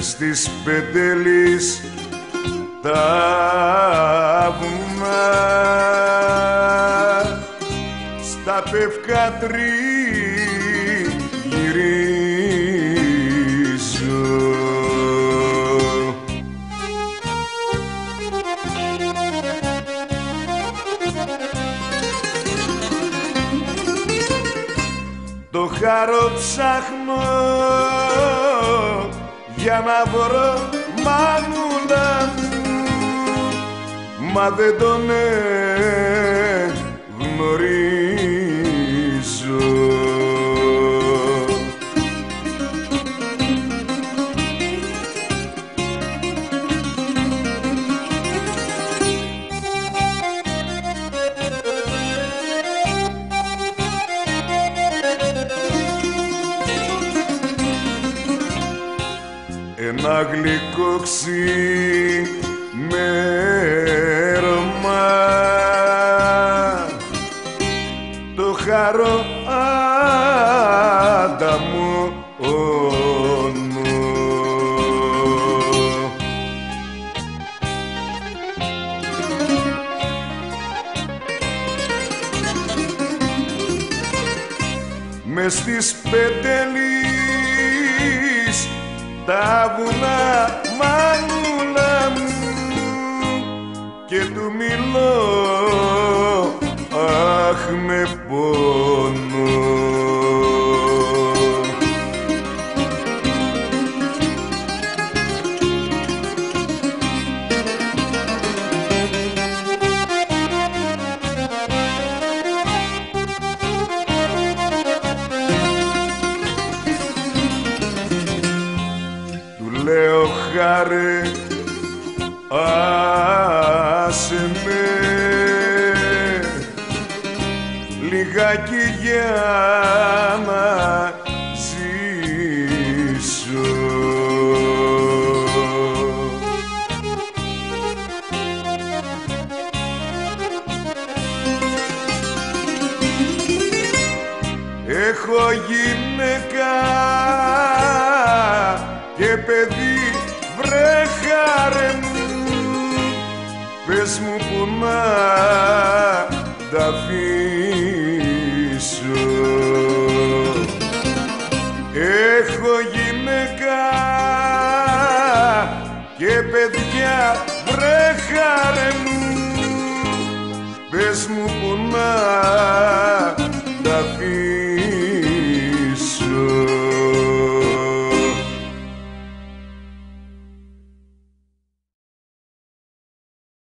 στις πεντέλης τα βουνά. Στα πεύκα γυρίζω Το χαρό ψάχνω για να βρω μανούλα μου μα δεν τον γνωρίζω ένα γλυκό ξημέρωμα το χαρό ανταμώνω μες στις πεντελείς τα βουνά μανούλα μου και του λέω χάρε άσε με. Λιγάκι για να ζήσω. Έχω γυναίκα και παιδί. βρε χάρε μου Πες μου που να τα αφήσω. Έχω γυναίκα και παιδιά βρε χάρε μου Πες μου που να